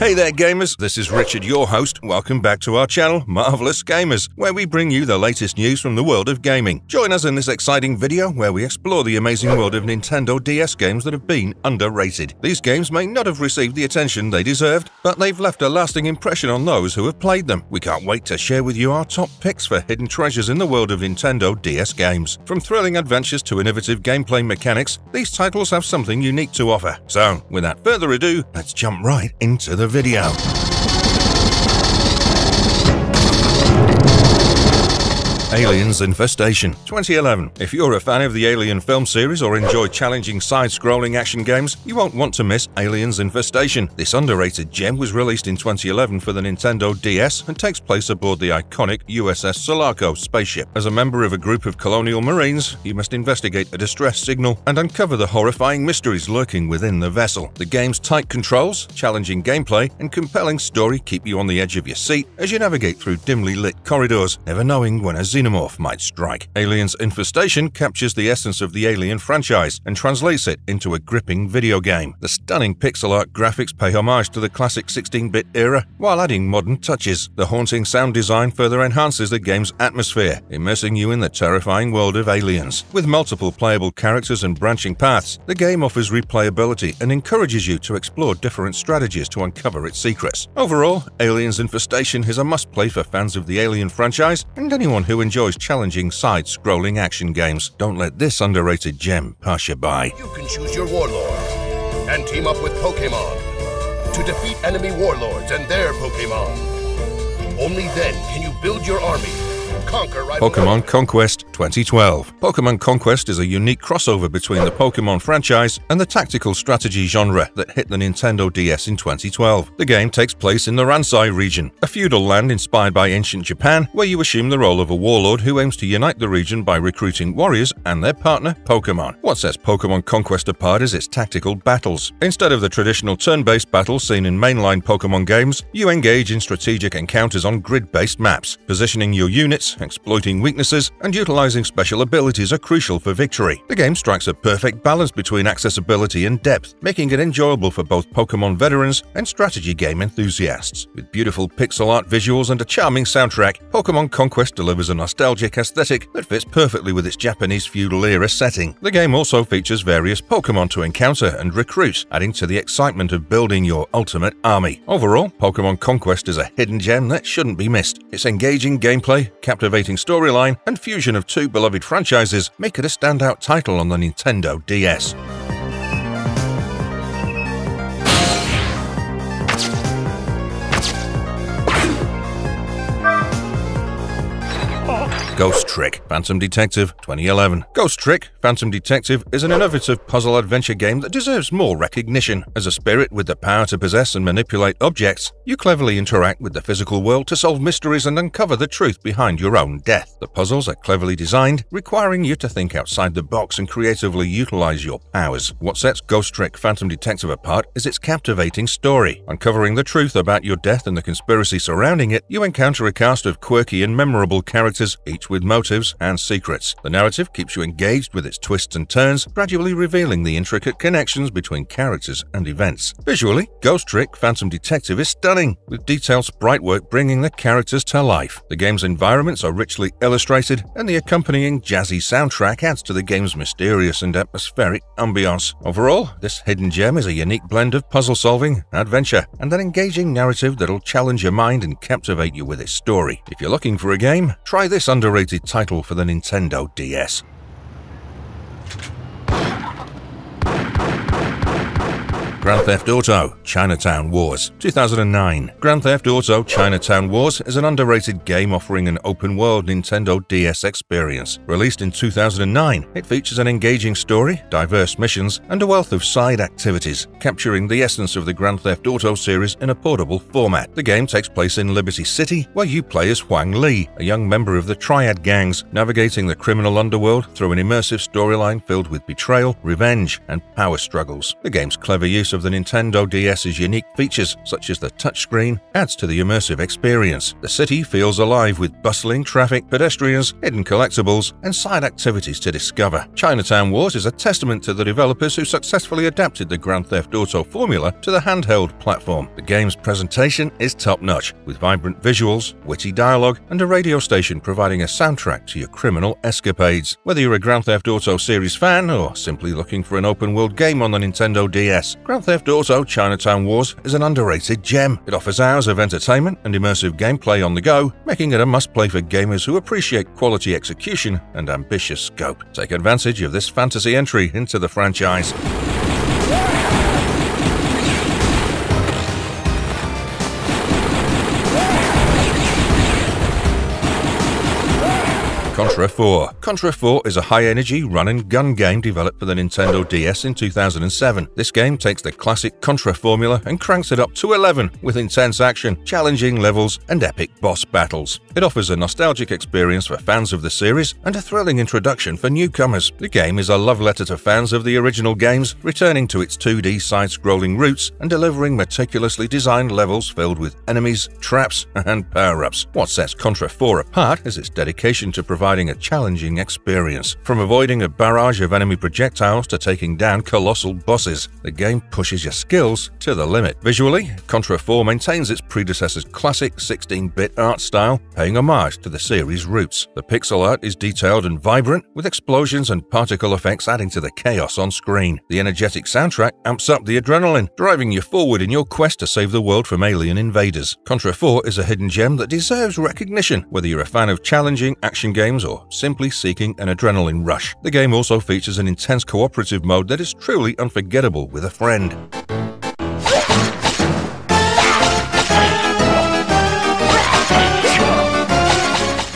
Hey there, gamers. This is Richard, your host. Welcome back to our channel, Marvelous Gamers, where we bring you the latest news from the world of gaming. Join us in this exciting video where we explore the amazing world of Nintendo DS games that have been underrated. These games may not have received the attention they deserved, but they've left a lasting impression on those who have played them. We can't wait to share with you our top picks for hidden treasures in the world of Nintendo DS games. From thrilling adventures to innovative gameplay mechanics, these titles have something unique to offer. So, without further ado, let's jump right into the video. Aliens Infestation 2011. If you're a fan of the Alien film series or enjoy challenging side-scrolling action games, you won't want to miss Aliens Infestation. This underrated gem was released in 2011 for the Nintendo DS and takes place aboard the iconic USS Sulaco spaceship. As a member of a group of colonial marines, you must investigate a distress signal and uncover the horrifying mysteries lurking within the vessel. The game's tight controls, challenging gameplay, and compelling story keep you on the edge of your seat as you navigate through dimly lit corridors, never knowing when a xenomorph might strike. Aliens Infestation captures the essence of the Alien franchise and translates it into a gripping video game. The stunning pixel art graphics pay homage to the classic 16-bit era while adding modern touches. The haunting sound design further enhances the game's atmosphere, immersing you in the terrifying world of aliens. With multiple playable characters and branching paths, the game offers replayability and encourages you to explore different strategies to uncover its secrets. Overall, Aliens Infestation is a must-play for fans of the Alien franchise and anyone who enjoys challenging side-scrolling action games. Don't let this underrated gem pass you by. You can choose your warlord and team up with Pokemon to defeat enemy warlords and their Pokemon. Only then can you build your army, conquer rival Pokemon Conquest 2012. Pokemon Conquest is a unique crossover between the Pokemon franchise and the tactical strategy genre that hit the Nintendo DS in 2012. The game takes place in the Ransei region, a feudal land inspired by ancient Japan, where you assume the role of a warlord who aims to unite the region by recruiting warriors and their partner, Pokemon. What sets Pokemon Conquest apart is its tactical battles. Instead of the traditional turn-based battles seen in mainline Pokemon games, you engage in strategic encounters on grid-based maps. Positioning your units, exploiting weaknesses, and utilizing special abilities are crucial for victory. The game strikes a perfect balance between accessibility and depth, making it enjoyable for both Pokemon veterans and strategy game enthusiasts. With beautiful pixel art visuals and a charming soundtrack, Pokemon Conquest delivers a nostalgic aesthetic that fits perfectly with its Japanese feudal era setting. The game also features various Pokemon to encounter and recruit, adding to the excitement of building your ultimate army. Overall, Pokemon Conquest is a hidden gem that shouldn't be missed. Its engaging gameplay, captivating storyline, and fusion of two beloved franchises make it a standout title on the Nintendo DS. Ghost Trick Phantom Detective 2011. Ghost Trick Phantom Detective is an innovative puzzle adventure game that deserves more recognition. As a spirit with the power to possess and manipulate objects, you cleverly interact with the physical world to solve mysteries and uncover the truth behind your own death. The puzzles are cleverly designed, requiring you to think outside the box and creatively utilize your powers. What sets Ghost Trick Phantom Detective apart is its captivating story. Uncovering the truth about your death and the conspiracy surrounding it, you encounter a cast of quirky and memorable characters, each with motives and secrets. The narrative keeps you engaged with its twists and turns, gradually revealing the intricate connections between characters and events. Visually, Ghost Trick Phantom Detective is stunning, with detailed sprite work bringing the characters to life. The game's environments are richly illustrated, and the accompanying jazzy soundtrack adds to the game's mysterious and atmospheric ambiance. Overall, this hidden gem is a unique blend of puzzle solving, adventure, and an engaging narrative that'll challenge your mind and captivate you with its story. If you're looking for a game, try this underrated title for the Nintendo DS. Grand Theft Auto Chinatown Wars 2009 Grand Theft Auto Chinatown Wars is an underrated game offering an open-world Nintendo DS experience. Released in 2009, it features an engaging story, diverse missions, and a wealth of side activities, capturing the essence of the Grand Theft Auto series in a portable format. The game takes place in Liberty City, where you play as Huang Lee, a young member of the Triad gangs, navigating the criminal underworld through an immersive storyline filled with betrayal, revenge, and power struggles. The game's clever use of the Nintendo DS's unique features, such as the touchscreen, adds to the immersive experience. The city feels alive with bustling traffic, pedestrians, hidden collectibles, and side activities to discover. Chinatown Wars is a testament to the developers who successfully adapted the Grand Theft Auto formula to the handheld platform. The game's presentation is top-notch, with vibrant visuals, witty dialogue, and a radio station providing a soundtrack to your criminal escapades. Whether you're a Grand Theft Auto series fan or simply looking for an open-world game on the Nintendo DS, Grand Theft Auto Chinatown Wars is an underrated gem. It offers hours of entertainment and immersive gameplay on the go, making it a must-play for gamers who appreciate quality execution and ambitious scope. Take advantage of this fantasy entry into the franchise. Contra 4 Contra 4 is a high-energy run-and-gun game developed for the Nintendo DS in 2007. This game takes the classic Contra formula and cranks it up to 11 with intense action, challenging levels, and epic boss battles. It offers a nostalgic experience for fans of the series and a thrilling introduction for newcomers. The game is a love letter to fans of the original games, returning to its 2D side-scrolling roots and delivering meticulously designed levels filled with enemies, traps, and power-ups. What sets Contra 4 apart is its dedication to provide providing a challenging experience. From avoiding a barrage of enemy projectiles to taking down colossal bosses, the game pushes your skills to the limit. Visually, Contra 4 maintains its predecessor's classic 16-bit art style, paying homage to the series' roots. The pixel art is detailed and vibrant, with explosions and particle effects adding to the chaos on screen. The energetic soundtrack amps up the adrenaline, driving you forward in your quest to save the world from alien invaders. Contra 4 is a hidden gem that deserves recognition, whether you're a fan of challenging action games games or simply seeking an adrenaline rush. The game also features an intense cooperative mode that is truly unforgettable with a friend.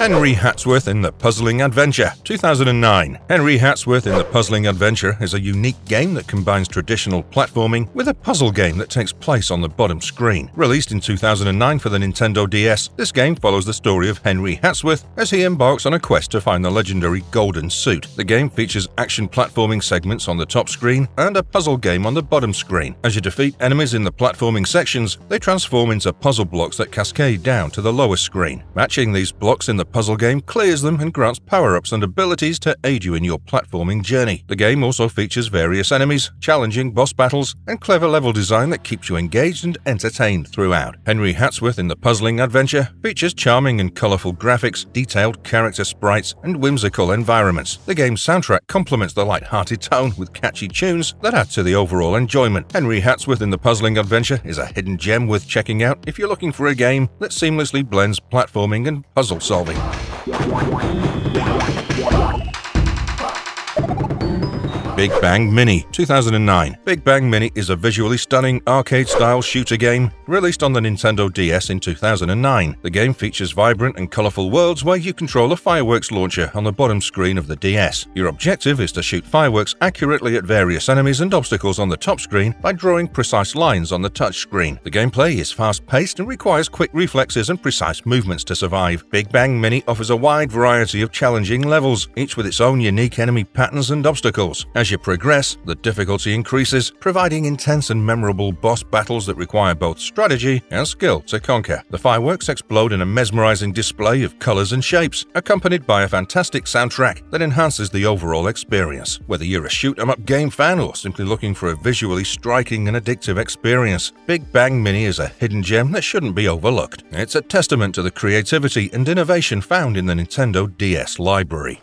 Henry Hatsworth in the Puzzling Adventure 2009. Henry Hatsworth in the Puzzling Adventure is a unique game that combines traditional platforming with a puzzle game that takes place on the bottom screen. Released in 2009 for the Nintendo DS, this game follows the story of Henry Hatsworth as he embarks on a quest to find the legendary Golden Suit. The game features action platforming segments on the top screen and a puzzle game on the bottom screen. As you defeat enemies in the platforming sections, they transform into puzzle blocks that cascade down to the lower screen. Matching these blocks in the puzzle game clears them and grants power-ups and abilities to aid you in your platforming journey. The game also features various enemies, challenging boss battles, and clever level design that keeps you engaged and entertained throughout. Henry Hatsworth in the Puzzling Adventure features charming and colorful graphics, detailed character sprites, and whimsical environments. The game's soundtrack complements the light-hearted tone with catchy tunes that add to the overall enjoyment. Henry Hatsworth in the Puzzling Adventure is a hidden gem worth checking out if you're looking for a game that seamlessly blends platforming and puzzle solving. Yeah. Big Bang Mini 2009. Big Bang Mini is a visually stunning arcade-style shooter game released on the Nintendo DS in 2009. The game features vibrant and colorful worlds where you control a fireworks launcher on the bottom screen of the DS. Your objective is to shoot fireworks accurately at various enemies and obstacles on the top screen by drawing precise lines on the touch screen. The gameplay is fast-paced and requires quick reflexes and precise movements to survive. Big Bang Mini offers a wide variety of challenging levels, each with its own unique enemy patterns and obstacles. As you progress, the difficulty increases, providing intense and memorable boss battles that require both strategy and skill to conquer. The fireworks explode in a mesmerizing display of colors and shapes, accompanied by a fantastic soundtrack that enhances the overall experience. Whether you're a shoot 'em up game fan or simply looking for a visually striking and addictive experience, Big Bang Mini is a hidden gem that shouldn't be overlooked. It's a testament to the creativity and innovation found in the Nintendo DS library.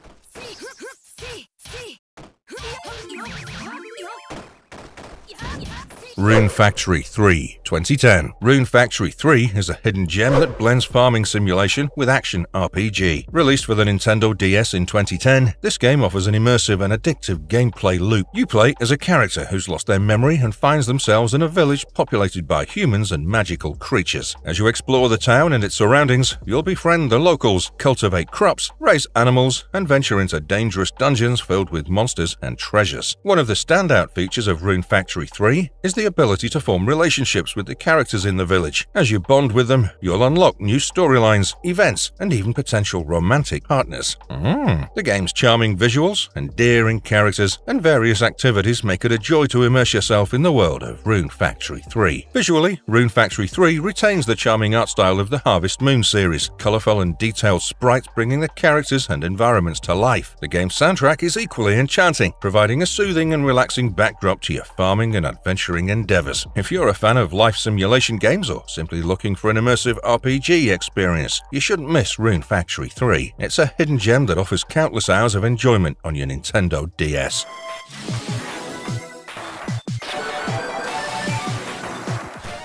Rune Factory 3 2010 Rune Factory 3 is a hidden gem that blends farming simulation with action RPG. Released for the Nintendo DS in 2010, this game offers an immersive and addictive gameplay loop. You play as a character who's lost their memory and finds themselves in a village populated by humans and magical creatures. As you explore the town and its surroundings, you'll befriend the locals, cultivate crops, raise animals, and venture into dangerous dungeons filled with monsters and treasures. One of the standout features of Rune Factory 3 is the ability to form relationships with the characters in the village. As you bond with them, you'll unlock new storylines, events, and even potential romantic partners. Mm. The game's charming visuals, and endearing characters, and various activities make it a joy to immerse yourself in the world of Rune Factory 3. Visually, Rune Factory 3 retains the charming art style of the Harvest Moon series, colourful and detailed sprites bringing the characters and environments to life. The game's soundtrack is equally enchanting, providing a soothing and relaxing backdrop to your farming and adventuring endeavours. If you're a fan of life simulation games or simply looking for an immersive RPG experience, you shouldn't miss Rune Factory 3. It's a hidden gem that offers countless hours of enjoyment on your Nintendo DS.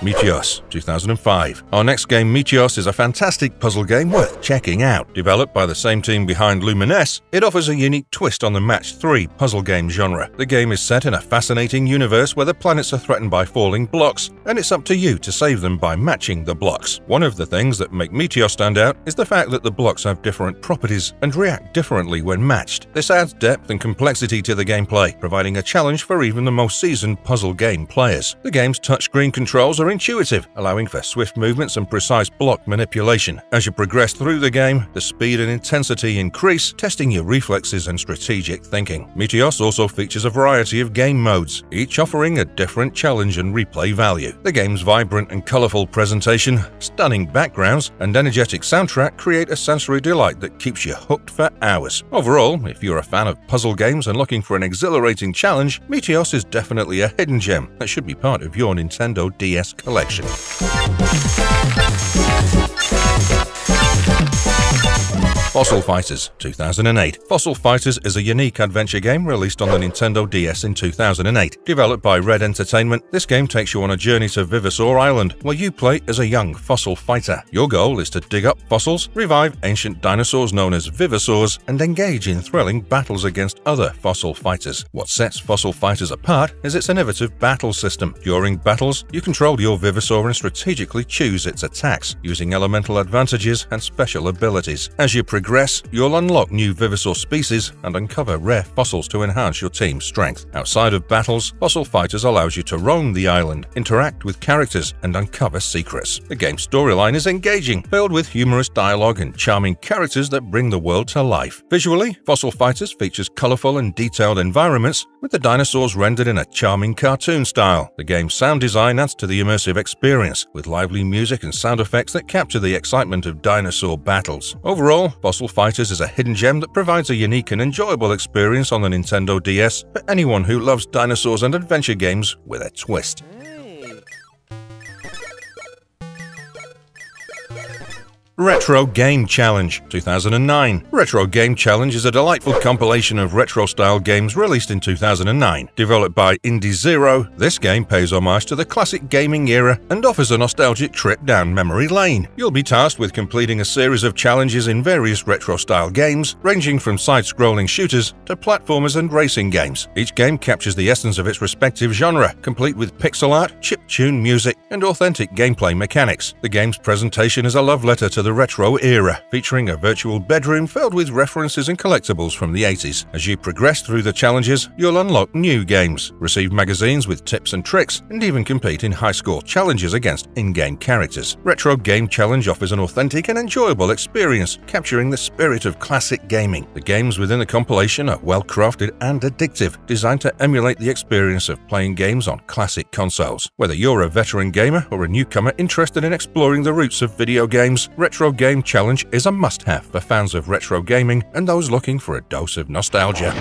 Meteos, 2005. Our next game, Meteos, is a fantastic puzzle game worth checking out. Developed by the same team behind Lumines, it offers a unique twist on the Match 3 puzzle game genre. The game is set in a fascinating universe where the planets are threatened by falling blocks, and it's up to you to save them by matching the blocks. One of the things that make Meteos stand out is the fact that the blocks have different properties and react differently when matched. This adds depth and complexity to the gameplay, providing a challenge for even the most seasoned puzzle game players. The game's touchscreen controls are intuitive, allowing for swift movements and precise block manipulation. As you progress through the game, the speed and intensity increase, testing your reflexes and strategic thinking. Meteos also features a variety of game modes, each offering a different challenge and replay value. The game's vibrant and colorful presentation, stunning backgrounds, and energetic soundtrack create a sensory delight that keeps you hooked for hours. Overall, if you're a fan of puzzle games and looking for an exhilarating challenge, Meteos is definitely a hidden gem that should be part of your Nintendo DS collection. Fossil Fighters 2008 Fossil Fighters is a unique adventure game released on the Nintendo DS in 2008. Developed by Red Entertainment, this game takes you on a journey to Vivosaur Island, where you play as a young fossil fighter. Your goal is to dig up fossils, revive ancient dinosaurs known as Vivosaurs, and engage in thrilling battles against other fossil fighters. What sets Fossil Fighters apart is its innovative battle system. During battles, you control your Vivosaur and strategically choose its attacks, using elemental advantages and special abilities. As you progress progress, you'll unlock new Vivosaur species and uncover rare fossils to enhance your team's strength. Outside of battles, Fossil Fighters allows you to roam the island, interact with characters, and uncover secrets. The game's storyline is engaging, filled with humorous dialogue and charming characters that bring the world to life. Visually, Fossil Fighters features colorful and detailed environments, with the dinosaurs rendered in a charming cartoon style. The game's sound design adds to the immersive experience, with lively music and sound effects that capture the excitement of dinosaur battles. Overall, Fossil Fighters is a hidden gem that provides a unique and enjoyable experience on the Nintendo DS for anyone who loves dinosaurs and adventure games with a twist. Retro Game Challenge 2009 Retro Game Challenge is a delightful compilation of retro-style games released in 2009. Developed by Indie Zero, this game pays homage to the classic gaming era and offers a nostalgic trip down memory lane. You'll be tasked with completing a series of challenges in various retro-style games, ranging from side-scrolling shooters to platformers and racing games. Each game captures the essence of its respective genre, complete with pixel art, chip-tune music, and authentic gameplay mechanics. The game's presentation is a love letter to the retro era, featuring a virtual bedroom filled with references and collectibles from the 80s. As you progress through the challenges, you'll unlock new games, receive magazines with tips and tricks, and even compete in high-score challenges against in-game characters. Retro Game Challenge offers an authentic and enjoyable experience, capturing the spirit of classic gaming. The games within the compilation are well-crafted and addictive, designed to emulate the experience of playing games on classic consoles. Whether you're a veteran gamer or a newcomer interested in exploring the roots of video games, Retro Retro Game Challenge is a must-have for fans of retro gaming and those looking for a dose of nostalgia.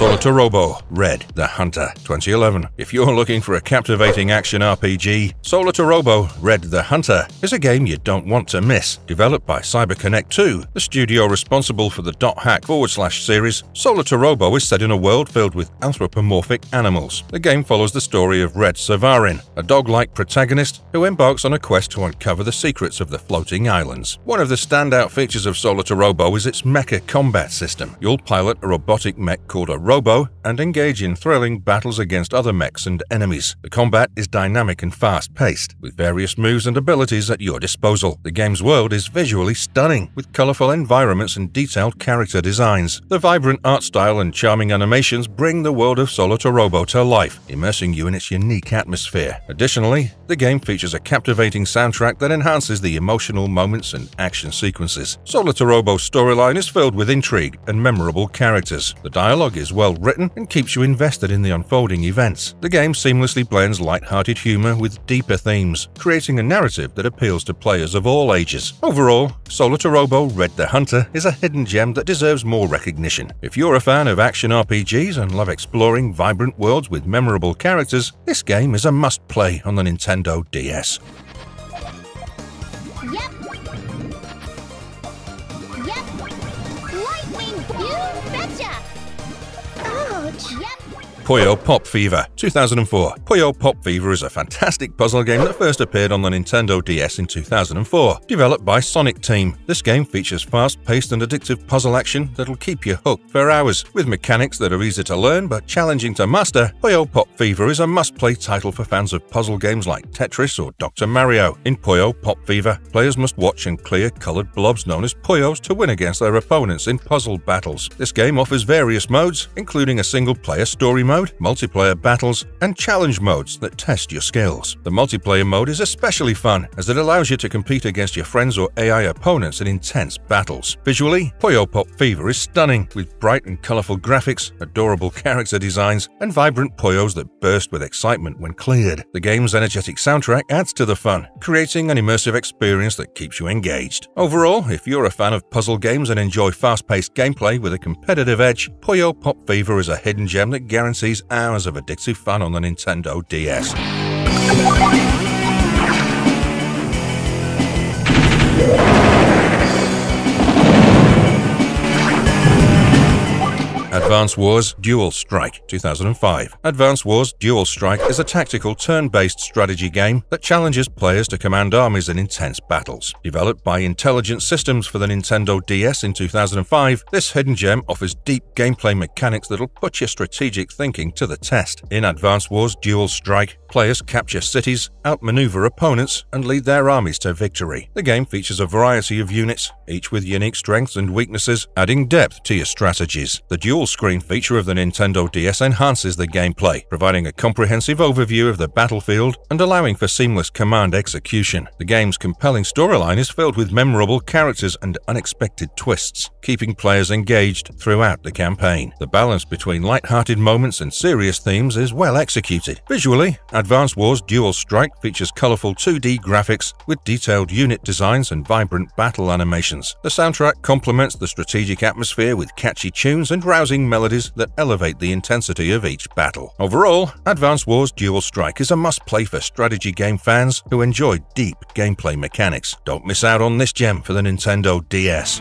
Solatorobo Red the Hunter 2011. If you're looking for a captivating action RPG, Solatorobo Red the Hunter is a game you don't want to miss. Developed by CyberConnect 2, the studio responsible for the dot hack forward slash series, Solatorobo is set in a world filled with anthropomorphic animals. The game follows the story of Red Savarin, a dog-like protagonist who embarks on a quest to uncover the secrets of the floating islands. One of the standout features of Solatorobo is its mecha combat system. You'll pilot a robotic mech called a Robo and engage in thrilling battles against other mechs and enemies. The combat is dynamic and fast-paced, with various moves and abilities at your disposal. The game's world is visually stunning, with colorful environments and detailed character designs. The vibrant art style and charming animations bring the world of Solatorobo to life, immersing you in its unique atmosphere. Additionally, the game features a captivating soundtrack that enhances the emotional moments and action sequences. Solatorobo's storyline is filled with intrigue and memorable characters. The dialogue is well written and keeps you invested in the unfolding events. The game seamlessly blends light-hearted humor with deeper themes, creating a narrative that appeals to players of all ages. Overall, Robo Red the Hunter is a hidden gem that deserves more recognition. If you're a fan of action RPGs and love exploring vibrant worlds with memorable characters, this game is a must-play on the Nintendo DS. Puyo Pop Fever 2004 Puyo Pop Fever is a fantastic puzzle game that first appeared on the Nintendo DS in 2004. Developed by Sonic Team, this game features fast-paced and addictive puzzle action that'll keep you hooked for hours. With mechanics that are easy to learn but challenging to master, Puyo Pop Fever is a must-play title for fans of puzzle games like Tetris or Dr. Mario. In Puyo Pop Fever, players must watch and clear colored blobs known as Puyos to win against their opponents in puzzle battles. This game offers various modes, including a single-player story mode mode, multiplayer battles, and challenge modes that test your skills. The multiplayer mode is especially fun as it allows you to compete against your friends or AI opponents in intense battles. Visually, Puyo Pop Fever is stunning with bright and colorful graphics, adorable character designs, and vibrant Puyos that burst with excitement when cleared. The game's energetic soundtrack adds to the fun, creating an immersive experience that keeps you engaged. Overall, if you're a fan of puzzle games and enjoy fast-paced gameplay with a competitive edge, Puyo Pop Fever is a hidden gem that guarantees hours of addictive fun on the Nintendo DS. Advance Wars Dual Strike 2005 Advance Wars Dual Strike is a tactical turn-based strategy game that challenges players to command armies in intense battles. Developed by Intelligent Systems for the Nintendo DS in 2005, this hidden gem offers deep gameplay mechanics that'll put your strategic thinking to the test. In Advance Wars Dual Strike, players capture cities, outmaneuver opponents, and lead their armies to victory. The game features a variety of units, each with unique strengths and weaknesses, adding depth to your strategies. The dual screen feature of the Nintendo DS enhances the gameplay, providing a comprehensive overview of the battlefield and allowing for seamless command execution. The game's compelling storyline is filled with memorable characters and unexpected twists, keeping players engaged throughout the campaign. The balance between light-hearted moments and serious themes is well executed. Visually, Advance Wars Dual Strike features colorful 2D graphics with detailed unit designs and vibrant battle animations. The soundtrack complements the strategic atmosphere with catchy tunes and rousing melodies that elevate the intensity of each battle. Overall, Advance Wars Dual Strike is a must-play for strategy game fans who enjoy deep gameplay mechanics. Don't miss out on this gem for the Nintendo DS.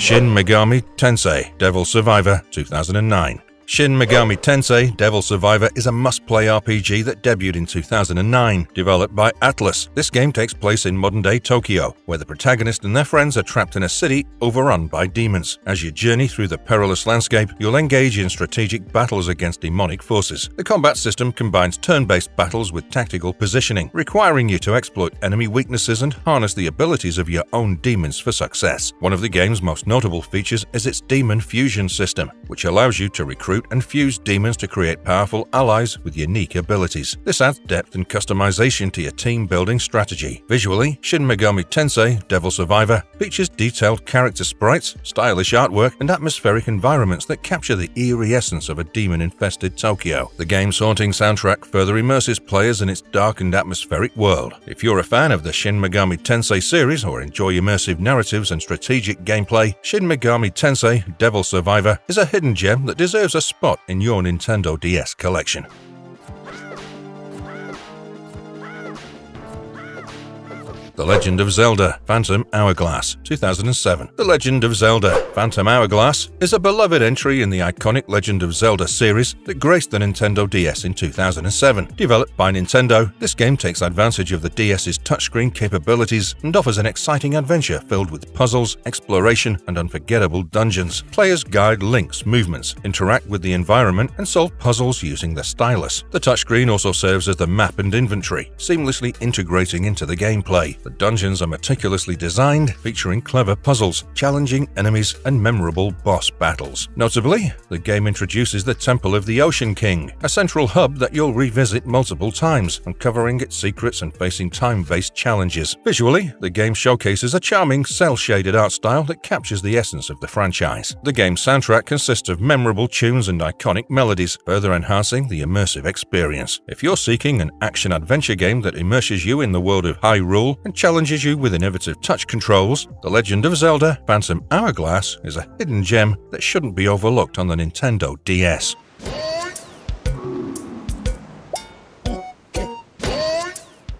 Shin Megami Tensei Devil Survivor 2009 Shin Megami Tensei Devil Survivor is a must-play RPG that debuted in 2009, developed by Atlus. This game takes place in modern-day Tokyo, where the protagonist and their friends are trapped in a city overrun by demons. As you journey through the perilous landscape, you'll engage in strategic battles against demonic forces. The combat system combines turn-based battles with tactical positioning, requiring you to exploit enemy weaknesses and harness the abilities of your own demons for success. One of the game's most notable features is its demon fusion system, which allows you to recruit and fuse demons to create powerful allies with unique abilities. This adds depth and customization to your team-building strategy. Visually, Shin Megami Tensei Devil Survivor features detailed character sprites, stylish artwork, and atmospheric environments that capture the eerie essence of a demon-infested Tokyo. The game's haunting soundtrack further immerses players in its dark and atmospheric world. If you're a fan of the Shin Megami Tensei series or enjoy immersive narratives and strategic gameplay, Shin Megami Tensei Devil Survivor is a hidden gem that deserves a spot in your Nintendo DS collection. The Legend of Zelda Phantom Hourglass 2007. The Legend of Zelda Phantom Hourglass is a beloved entry in the iconic Legend of Zelda series that graced the Nintendo DS in 2007. Developed by Nintendo, this game takes advantage of the DS's touchscreen capabilities and offers an exciting adventure filled with puzzles, exploration, and unforgettable dungeons. Players guide Link's movements, interact with the environment, and solve puzzles using the stylus. The touchscreen also serves as the map and inventory, seamlessly integrating into the gameplay. The dungeons are meticulously designed, featuring clever puzzles, challenging enemies, and memorable boss battles. Notably, the game introduces the Temple of the Ocean King, a central hub that you'll revisit multiple times, uncovering its secrets and facing time-based challenges. Visually, the game showcases a charming, cel-shaded art style that captures the essence of the franchise. The game's soundtrack consists of memorable tunes and iconic melodies, further enhancing the immersive experience. If you're seeking an action-adventure game that immerses you in the world of Hyrule and challenges you with innovative touch controls, The Legend of Zelda Phantom Hourglass is a hidden gem that shouldn't be overlooked on the Nintendo DS.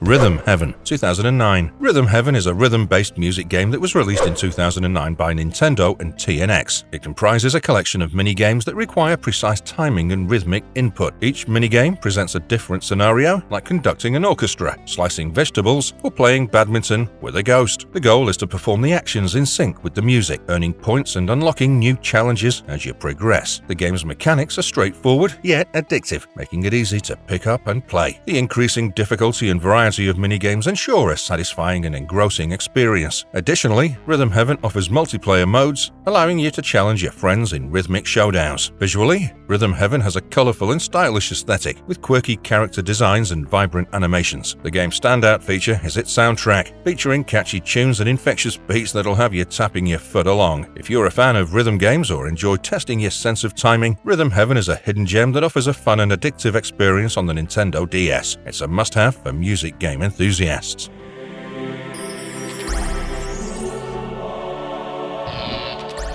Rhythm Heaven 2009. Rhythm Heaven is a rhythm-based music game that was released in 2009 by Nintendo and TNX. It comprises a collection of mini-games that require precise timing and rhythmic input. Each mini-game presents a different scenario, like conducting an orchestra, slicing vegetables, or playing badminton with a ghost. The goal is to perform the actions in sync with the music, earning points and unlocking new challenges as you progress. The game's mechanics are straightforward, yet addictive, making it easy to pick up and play. The increasing difficulty and variety variety of minigames ensure a satisfying and engrossing experience. Additionally, Rhythm Heaven offers multiplayer modes, allowing you to challenge your friends in rhythmic showdowns. Visually, Rhythm Heaven has a colorful and stylish aesthetic, with quirky character designs and vibrant animations. The game's standout feature is its soundtrack, featuring catchy tunes and infectious beats that'll have you tapping your foot along. If you're a fan of rhythm games or enjoy testing your sense of timing, Rhythm Heaven is a hidden gem that offers a fun and addictive experience on the Nintendo DS. It's a must-have for music game enthusiasts.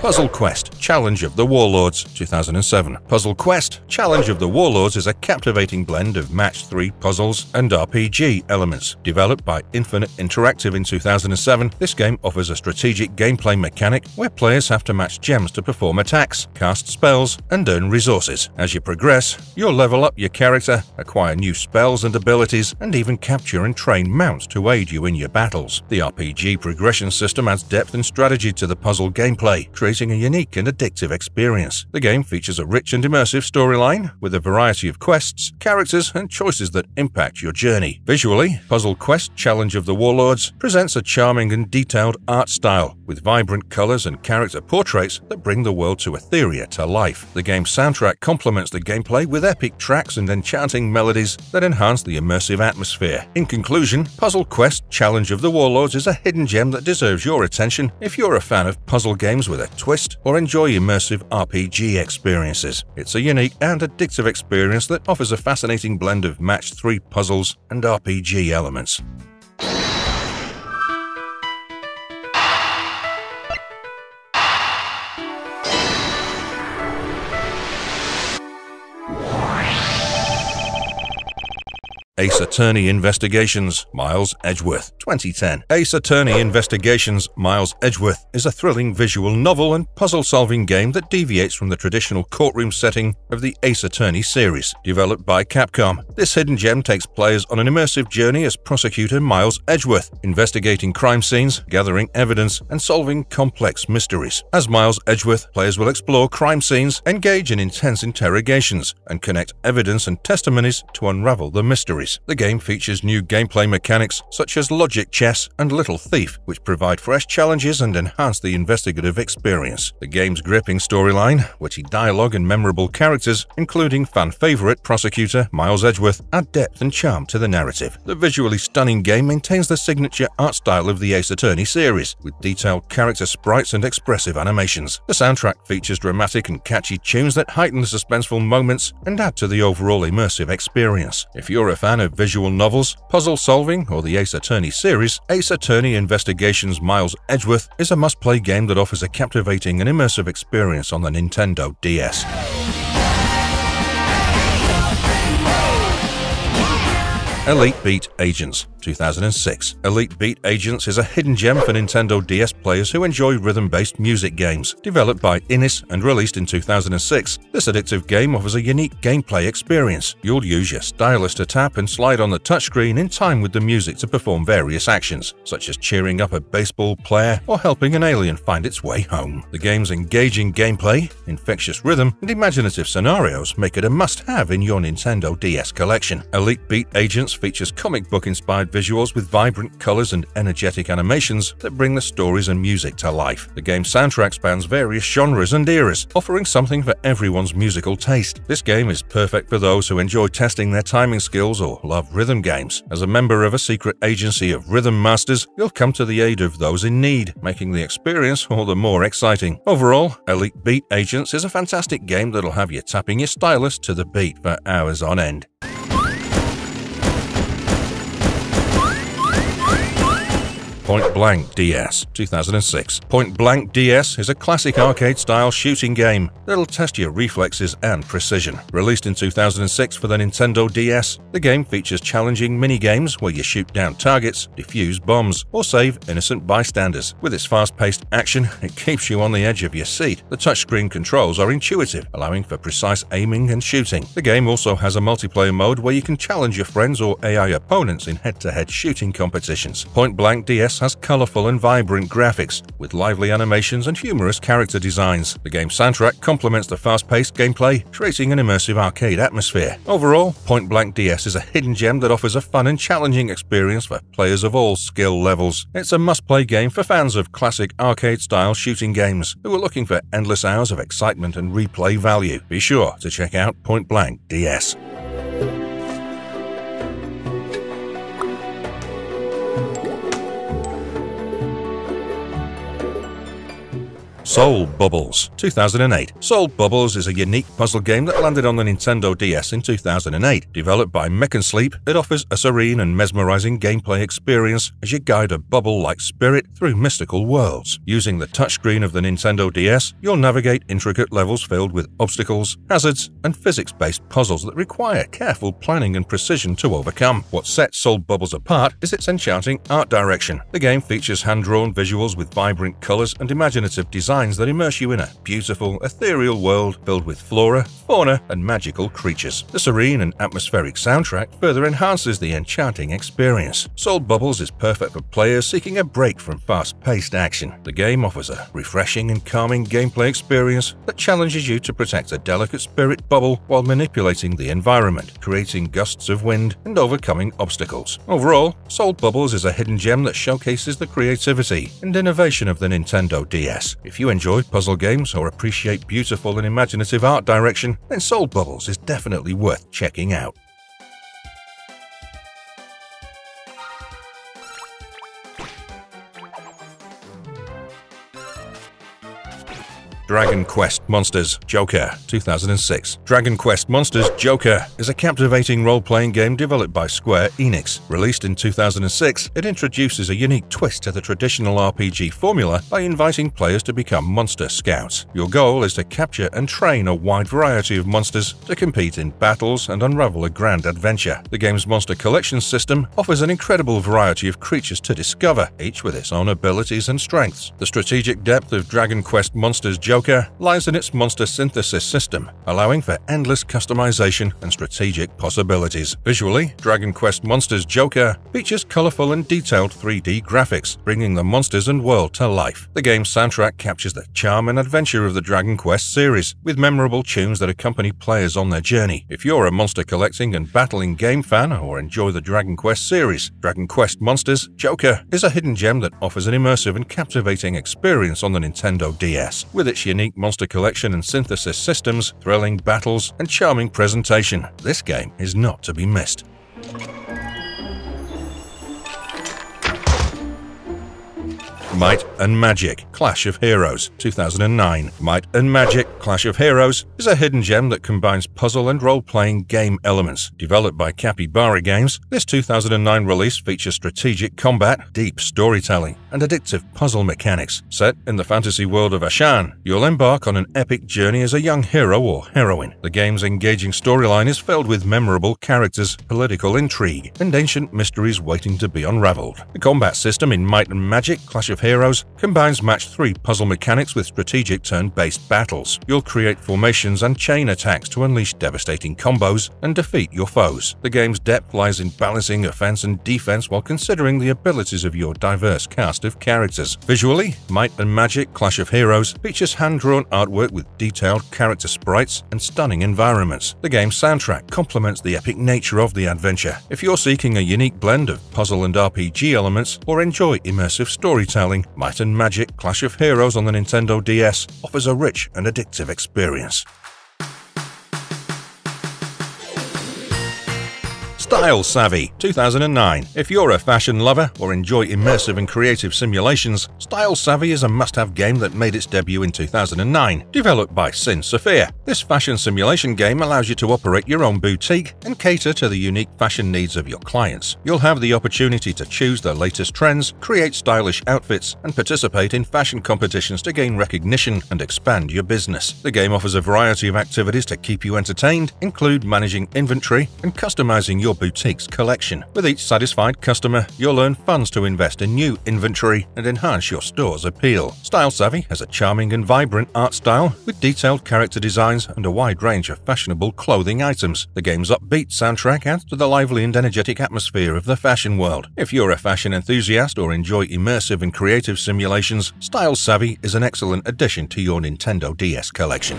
Puzzle Quest Challenge of the Warlords 2007. Puzzle Quest Challenge of the Warlords is a captivating blend of match 3 puzzles and RPG elements. Developed by Infinite Interactive in 2007, this game offers a strategic gameplay mechanic where players have to match gems to perform attacks, cast spells, and earn resources. As you progress, you'll level up your character, acquire new spells and abilities, and even capture and train mounts to aid you in your battles. The RPG progression system adds depth and strategy to the puzzle gameplay, creating a unique and addictive experience. The game features a rich and immersive storyline with a variety of quests, characters, and choices that impact your journey. Visually, Puzzle Quest Challenge of the Warlords presents a charming and detailed art style with vibrant colors and character portraits that bring the world to Etheria to life. The game's soundtrack complements the gameplay with epic tracks and enchanting melodies that enhance the immersive atmosphere. In conclusion, Puzzle Quest Challenge of the Warlords is a hidden gem that deserves your attention if you're a fan of puzzle games with a twist or enjoy immersive RPG experiences. It's a unique and addictive experience that offers a fascinating blend of match 3 puzzles and RPG elements. Ace Attorney Investigations Miles Edgeworth 2010 Ace Attorney Investigations Miles Edgeworth is a thrilling visual novel and puzzle-solving game that deviates from the traditional courtroom setting of the Ace Attorney series, developed by Capcom. This hidden gem takes players on an immersive journey as prosecutor Miles Edgeworth, investigating crime scenes, gathering evidence, and solving complex mysteries. As Miles Edgeworth, players will explore crime scenes, engage in intense interrogations, and connect evidence and testimonies to unravel the The game features new gameplay mechanics such as Logic Chess and Little Thief, which provide fresh challenges and enhance the investigative experience. The game's gripping storyline, witty dialogue, and memorable characters, including fan favorite prosecutor Miles Edgeworth, add depth and charm to the narrative. The visually stunning game maintains the signature art style of the Ace Attorney series, with detailed character sprites and expressive animations. The soundtrack features dramatic and catchy tunes that heighten the suspenseful moments and add to the overall immersive experience. If you're a fan fan of visual novels, puzzle solving, or the Ace Attorney series, Ace Attorney Investigations Miles Edgeworth is a must-play game that offers a captivating and immersive experience on the Nintendo DS. Elite Beat Agents 2006. Elite Beat Agents is a hidden gem for Nintendo DS players who enjoy rhythm-based music games. Developed by Inis and released in 2006, this addictive game offers a unique gameplay experience. You'll use your stylus to tap and slide on the touchscreen in time with the music to perform various actions, such as cheering up a baseball player or helping an alien find its way home. The game's engaging gameplay, infectious rhythm, and imaginative scenarios make it a must-have in your Nintendo DS collection. Elite Beat Agents features comic book-inspired visuals with vibrant colors and energetic animations that bring the stories and music to life. The game's soundtrack spans various genres and eras, offering something for everyone's musical taste. This game is perfect for those who enjoy testing their timing skills or love rhythm games. As a member of a secret agency of rhythm masters, you'll come to the aid of those in need, making the experience all the more exciting. Overall, Elite Beat Agents is a fantastic game that'll have you tapping your stylus to the beat for hours on end. Point Blank DS 2006. Point Blank DS is a classic arcade-style shooting game that'll test your reflexes and precision. Released in 2006 for the Nintendo DS, the game features challenging mini-games where you shoot down targets, defuse bombs, or save innocent bystanders. With its fast-paced action, it keeps you on the edge of your seat. The touchscreen controls are intuitive, allowing for precise aiming and shooting. The game also has a multiplayer mode where you can challenge your friends or AI opponents in head-to-head -head shooting competitions. Point Blank DS has colorful and vibrant graphics, with lively animations and humorous character designs. The game's soundtrack complements the fast-paced gameplay, creating an immersive arcade atmosphere. Overall, Point Blank DS is a hidden gem that offers a fun and challenging experience for players of all skill levels. It's a must-play game for fans of classic arcade-style shooting games who are looking for endless hours of excitement and replay value. Be sure to check out Point Blank DS. Soul Bubbles 2008. Soul Bubbles is a unique puzzle game that landed on the Nintendo DS in 2008. Developed by Mekensleep, it offers a serene and mesmerizing gameplay experience as you guide a bubble-like spirit through mystical worlds. Using the touchscreen of the Nintendo DS, you'll navigate intricate levels filled with obstacles, hazards, and physics-based puzzles that require careful planning and precision to overcome. What sets Soul Bubbles apart is its enchanting art direction. The game features hand-drawn visuals with vibrant colors and imaginative design designs that immerse you in a beautiful, ethereal world filled with flora, fauna, and magical creatures. The serene and atmospheric soundtrack further enhances the enchanting experience. Soul Bubbles is perfect for players seeking a break from fast-paced action. The game offers a refreshing and calming gameplay experience that challenges you to protect a delicate spirit bubble while manipulating the environment, creating gusts of wind and overcoming obstacles. Overall, Soul Bubbles is a hidden gem that showcases the creativity and innovation of the Nintendo DS. If you you enjoy puzzle games or appreciate beautiful and imaginative art direction, then Soul Bubbles is definitely worth checking out. Dragon Quest Monsters Joker 2006 Dragon Quest Monsters Joker is a captivating role-playing game developed by Square Enix. Released in 2006, it introduces a unique twist to the traditional RPG formula by inviting players to become monster scouts. Your goal is to capture and train a wide variety of monsters to compete in battles and unravel a grand adventure. The game's monster collection system offers an incredible variety of creatures to discover, each with its own abilities and strengths. The strategic depth of Dragon Quest Monsters Joker Joker lies in its monster synthesis system, allowing for endless customization and strategic possibilities. Visually, Dragon Quest Monsters Joker features colorful and detailed 3D graphics, bringing the monsters and world to life. The game's soundtrack captures the charm and adventure of the Dragon Quest series, with memorable tunes that accompany players on their journey. If you're a monster collecting and battling game fan or enjoy the Dragon Quest series, Dragon Quest Monsters Joker is a hidden gem that offers an immersive and captivating experience on the Nintendo DS. With its unique monster collection and synthesis systems, thrilling battles, and charming presentation. This game is not to be missed. Might and Magic Clash of Heroes 2009. Might and Magic Clash of Heroes is a hidden gem that combines puzzle and role-playing game elements. Developed by Capybara Games, this 2009 release features strategic combat, deep storytelling, and addictive puzzle mechanics. Set in the fantasy world of Ashan, you'll embark on an epic journey as a young hero or heroine. The game's engaging storyline is filled with memorable characters, political intrigue, and ancient mysteries waiting to be unraveled. The combat system in Might and Magic Clash of Heroes combines match 3 puzzle mechanics with strategic turn-based battles. You'll create formations and chain attacks to unleash devastating combos and defeat your foes. The game's depth lies in balancing offense and defense while considering the abilities of your diverse cast of characters. Visually, Might and Magic Clash of Heroes features hand-drawn artwork with detailed character sprites and stunning environments. The game's soundtrack complements the epic nature of the adventure. If you're seeking a unique blend of puzzle and RPG elements or enjoy immersive storytelling, Might and Magic Clash of Heroes on the Nintendo DS offers a rich and addictive experience. Style Savvy 2009. If you're a fashion lover or enjoy immersive and creative simulations, Style Savvy is a must-have game that made its debut in 2009. Developed by syn Sophia, this fashion simulation game allows you to operate your own boutique and cater to the unique fashion needs of your clients. You'll have the opportunity to choose the latest trends, create stylish outfits, and participate in fashion competitions to gain recognition and expand your business. The game offers a variety of activities to keep you entertained, include managing inventory and customizing your boutique's collection. With each satisfied customer, you'll earn funds to invest in new inventory and enhance your store's appeal. Style Savvy has a charming and vibrant art style with detailed character designs and a wide range of fashionable clothing items. The game's upbeat soundtrack adds to the lively and energetic atmosphere of the fashion world. If you're a fashion enthusiast or enjoy immersive and creative simulations, Style Savvy is an excellent addition to your Nintendo DS collection.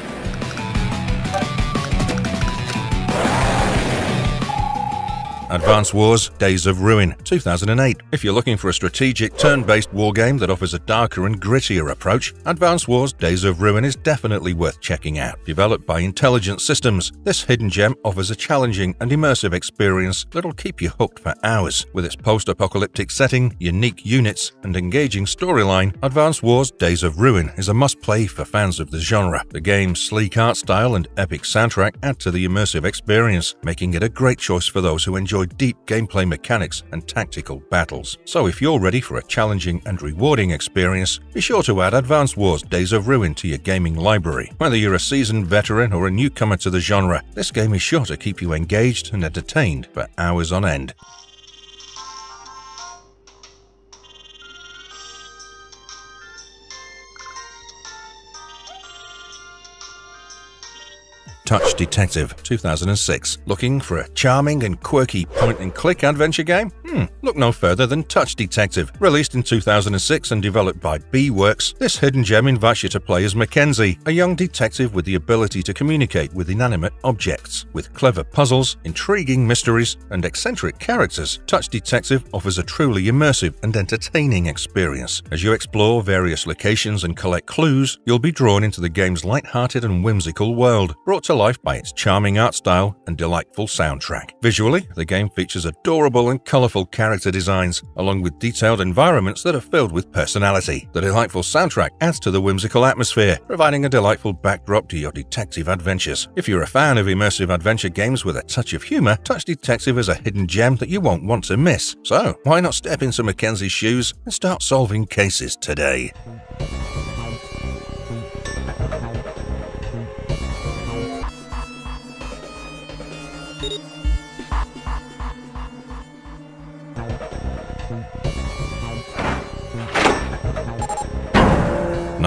Advance Wars Days of Ruin 2008. If you're looking for a strategic turn-based war game that offers a darker and grittier approach, Advance Wars Days of Ruin is definitely worth checking out. Developed by Intelligent Systems, this hidden gem offers a challenging and immersive experience that'll keep you hooked for hours. With its post-apocalyptic setting, unique units, and engaging storyline, Advance Wars Days of Ruin is a must-play for fans of the genre. The game's sleek art style and epic soundtrack add to the immersive experience, making it a great choice for those who enjoy deep gameplay mechanics and tactical battles. So if you're ready for a challenging and rewarding experience, be sure to add Advanced Wars Days of Ruin to your gaming library. Whether you're a seasoned veteran or a newcomer to the genre, this game is sure to keep you engaged and entertained for hours on end. Touch Detective 2006. Looking for a charming and quirky point-and-click adventure game? Hmm, look no further than Touch Detective. Released in 2006 and developed by BeeWorks, this hidden gem invites you to play as Mackenzie, a young detective with the ability to communicate with inanimate objects. With clever puzzles, intriguing mysteries, and eccentric characters, Touch Detective offers a truly immersive and entertaining experience. As you explore various locations and collect clues, you'll be drawn into the game's light-hearted and whimsical world, brought to life by its charming art style and delightful soundtrack. Visually, the game features adorable and colorful character designs, along with detailed environments that are filled with personality. The delightful soundtrack adds to the whimsical atmosphere, providing a delightful backdrop to your detective adventures. If you're a fan of immersive adventure games with a touch of humor, Touch Detective is a hidden gem that you won't want to miss. So, why not step into Mackenzie's shoes and start solving cases today?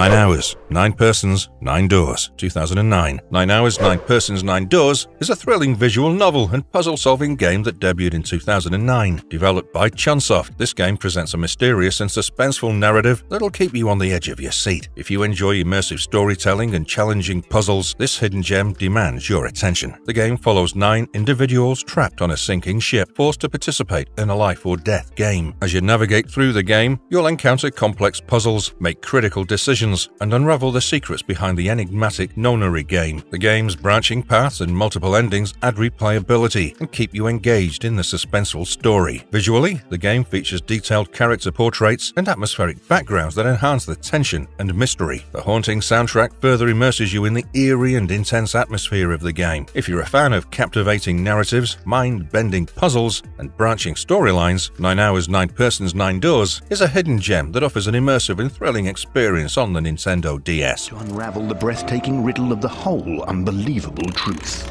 Nine Hours, Nine Persons, Nine Doors, 2009. Nine Hours, Nine Persons, Nine Doors is a thrilling visual novel and puzzle-solving game that debuted in 2009. Developed by Chunsoft, this game presents a mysterious and suspenseful narrative that'll keep you on the edge of your seat. If you enjoy immersive storytelling and challenging puzzles, this hidden gem demands your attention. The game follows nine individuals trapped on a sinking ship, forced to participate in a life-or-death game. As you navigate through the game, you'll encounter complex puzzles, make critical decisions, decisions and unravel the secrets behind the enigmatic Nonary game. The game's branching paths and multiple endings add replayability and keep you engaged in the suspenseful story. Visually, the game features detailed character portraits and atmospheric backgrounds that enhance the tension and mystery. The haunting soundtrack further immerses you in the eerie and intense atmosphere of the game. If you're a fan of captivating narratives, mind-bending puzzles, and branching storylines, 9 Hours, 9 Persons, 9 Doors is a hidden gem that offers an immersive and thrilling experience on the Nintendo DS. To unravel the breathtaking riddle of the whole unbelievable truth.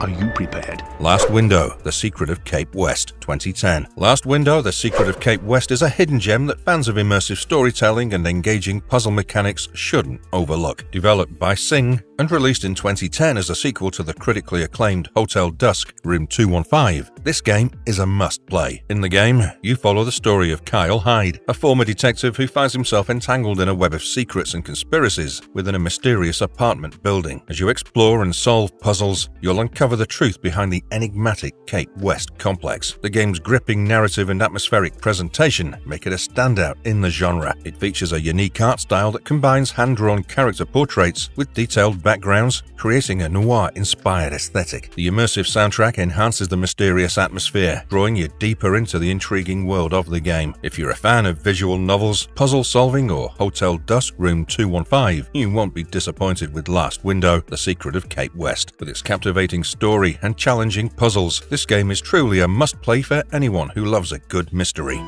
Are you prepared? Last Window The Secret of Cape West 2010. Last Window The Secret of Cape West is a hidden gem that fans of immersive storytelling and engaging puzzle mechanics shouldn't overlook. Developed by Cing and released in 2010 as a sequel to the critically acclaimed Hotel Dusk Room 215, this game is a must play. In the game, you follow the story of Kyle Hyde, a former detective who finds himself entangled in a web of secrets and conspiracies within a mysterious apartment building. As you explore and solve puzzles, you'll uncover the truth behind the enigmatic Cape West complex. The game's gripping narrative and atmospheric presentation make it a standout in the genre. It features a unique art style that combines hand-drawn character portraits with detailed backgrounds, creating a noir-inspired aesthetic. The immersive soundtrack enhances the mysterious atmosphere, drawing you deeper into the intriguing world of the game. If you're a fan of visual novels, puzzle solving, or Hotel Dusk Room 215, you won't be disappointed with Last Window, The Secret of Cape West. With its captivating story and challenging puzzles, this game is truly a must-play for anyone who loves a good mystery.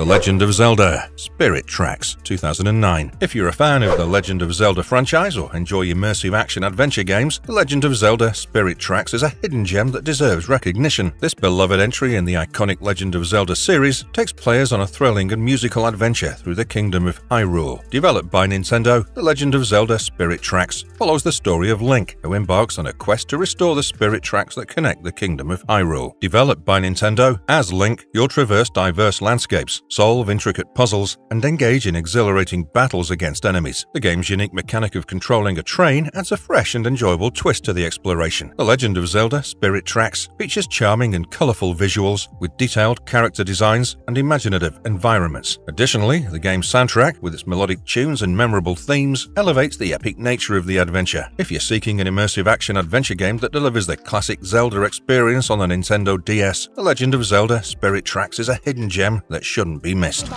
The Legend of Zelda Spirit Tracks 2009. If you're a fan of the Legend of Zelda franchise or enjoy immersive action adventure games, The Legend of Zelda Spirit Tracks is a hidden gem that deserves recognition. This beloved entry in the iconic Legend of Zelda series takes players on a thrilling and musical adventure through the Kingdom of Hyrule. Developed by Nintendo, The Legend of Zelda Spirit Tracks follows the story of Link, who embarks on a quest to restore the spirit tracks that connect the Kingdom of Hyrule. Developed by Nintendo, as Link, you'll traverse diverse landscapes, solve intricate puzzles, and engage in exhilarating battles against enemies. The game's unique mechanic of controlling a train adds a fresh and enjoyable twist to the exploration. The Legend of Zelda Spirit Tracks features charming and colorful visuals with detailed character designs and imaginative environments. Additionally, the game's soundtrack, with its melodic tunes and memorable themes, elevates the epic nature of the adventure. If you're seeking an immersive action adventure game that delivers the classic Zelda experience on the Nintendo DS, The Legend of Zelda Spirit Tracks is a hidden gem that shouldn't be missed.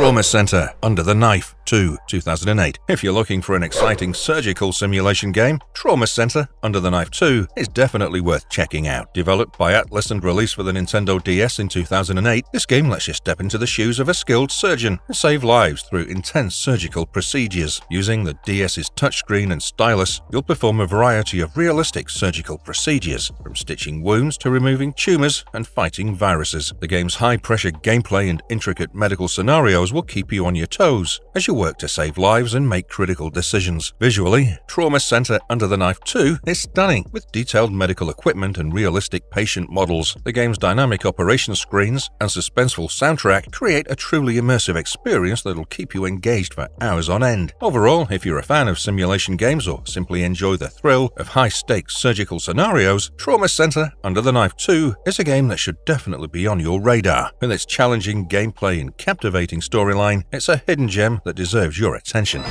Trauma Center Under the Knife 2, 2008. If you're looking for an exciting surgical simulation game, Trauma Center Under the Knife 2 is definitely worth checking out. Developed by Atlus and released for the Nintendo DS in 2008, this game lets you step into the shoes of a skilled surgeon and save lives through intense surgical procedures. Using the DS's touchscreen and stylus, you'll perform a variety of realistic surgical procedures, from stitching wounds to removing tumors and fighting viruses. The game's high-pressure gameplay and intricate medical scenarios will keep you on your toes as you work to save lives and make critical decisions. Visually, Trauma Center Under the Knife 2 is stunning, with detailed medical equipment and realistic patient models. The game's dynamic operation screens and suspenseful soundtrack create a truly immersive experience that'll keep you engaged for hours on end. Overall, if you're a fan of simulation games or simply enjoy the thrill of high-stakes surgical scenarios, Trauma Center Under the Knife 2 is a game that should definitely be on your radar. With its challenging gameplay and captivating storyline, it's a hidden gem that deserves your attention.